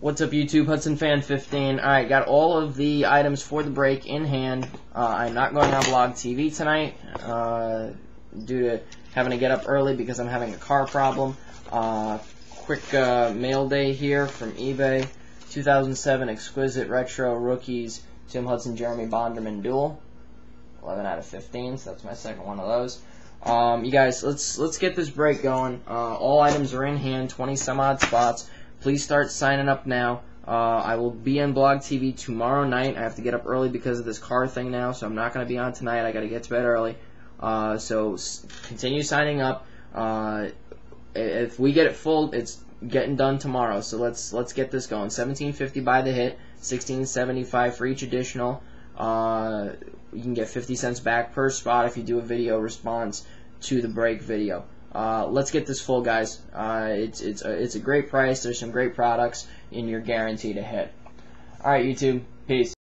What's up, YouTube? Hudson Fan 15. Alright, got all of the items for the break in hand. Uh, I'm not going on Blog TV tonight uh, due to having to get up early because I'm having a car problem. Uh, quick uh, mail day here from eBay. 2007 Exquisite Retro Rookies Tim Hudson Jeremy Bonderman Dual. 11 out of 15, so that's my second one of those. Um, you guys, let's let's get this break going. Uh, all items are in hand, 20 some odd spots. Please start signing up now. Uh, I will be on Blog TV tomorrow night. I have to get up early because of this car thing now, so I'm not going to be on tonight. I got to get to bed early. Uh, so continue signing up. Uh, if we get it full, it's getting done tomorrow. So let's let's get this going. 1750 by the hit, 1675 for each additional. Uh, you can get 50 cents back per spot if you do a video response to the break video. Uh, let's get this full, guys. Uh, it's it's a, it's a great price. There's some great products, and you're guaranteed a hit. All right, YouTube. Peace.